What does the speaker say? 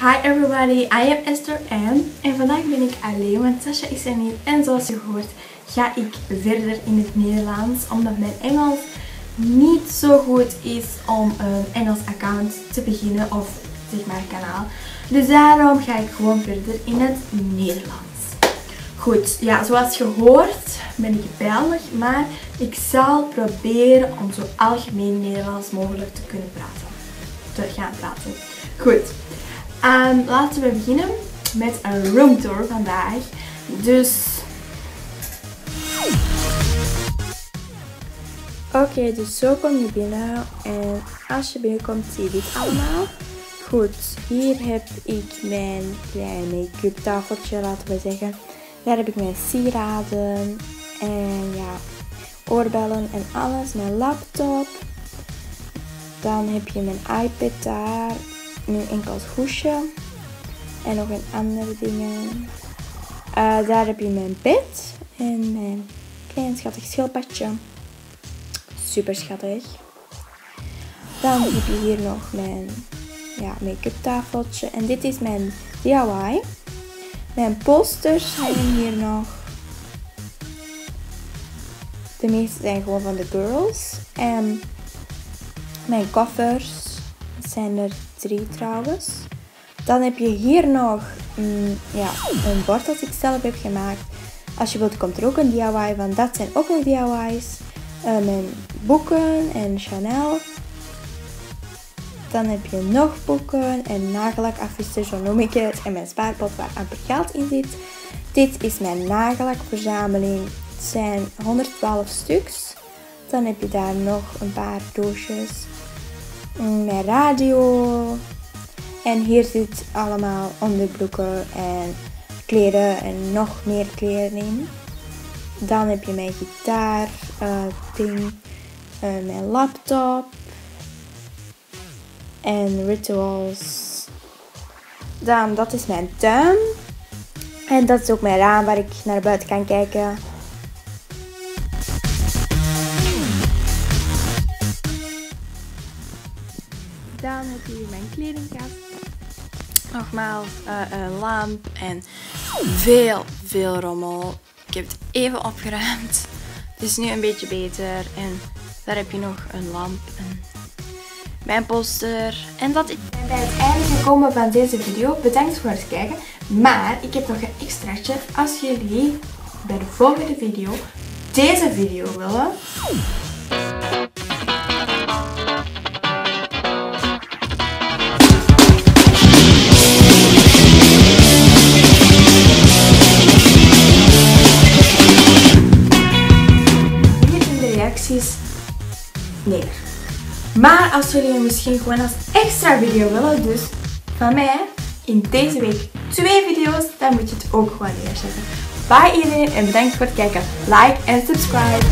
Hi everybody, I am Esther Ann en vandaag ben ik alleen, want Sasha is er niet. En zoals je hoort ga ik verder in het Nederlands, omdat mijn Engels niet zo goed is om een Engels account te beginnen of zeg maar kanaal. Dus daarom ga ik gewoon verder in het Nederlands. Goed, ja, zoals je hoort ben ik Belg, maar ik zal proberen om zo algemeen Nederlands mogelijk te kunnen praten. Te gaan praten. Goed, um, laten we beginnen met een roomtour vandaag. Dus... Oké, dus zo kom je binnen en als je binnenkomt zie je dit allemaal. Goed, hier heb ik mijn klein make-up tafeltje, laten we zeggen. Daar heb ik mijn sieraden en ja, oorbellen en alles. Mijn laptop. Dan heb je mijn iPad daar. Nu enkel het hoesje. En nog een andere dingen. Uh, daar heb je mijn bed. En mijn klein schattig schildpadje. Super schattig. Dan heb je hier nog mijn ja, make-up tafeltje. En dit is mijn DIY. Mijn posters zijn hier nog. De meeste zijn gewoon van de girls. En mijn koffers zijn er drie trouwens. Dan heb je hier nog mm, ja, een bord dat ik zelf heb gemaakt. Als je wilt komt er ook een DIY van. Dat zijn ook nog DIY's. Uh, mijn boeken en Chanel. Dan heb je nog boeken en nagellakaffiches, zo noem ik het. En mijn spaarpot waar amper geld in zit. Dit is mijn nagellakverzameling. Het zijn 112 stuks. Dan heb je daar nog een paar doosjes. Mijn radio. En hier zit allemaal onderbroeken en kleren en nog meer kleren in. Dan heb je mijn gitaar, uh, ding, uh, mijn laptop, en rituals. Dan, dat is mijn tuin. En dat is ook mijn raam waar ik naar buiten kan kijken. Dan heb je mijn kledingkast. Nogmaals, uh, een lamp en veel, veel rommel. Ik heb het even opgeruimd. Het is nu een beetje beter. En daar heb je nog een lamp, een mijn poster. En dat is bij het einde gekomen van deze video. Bedankt voor het kijken. Maar ik heb nog een extraatje. Als jullie bij de volgende video deze video willen... neer. Maar als jullie misschien gewoon als extra video willen, dus van mij in deze week twee video's, dan moet je het ook gewoon neerzetten. Bye iedereen en bedankt voor het kijken. Like en subscribe.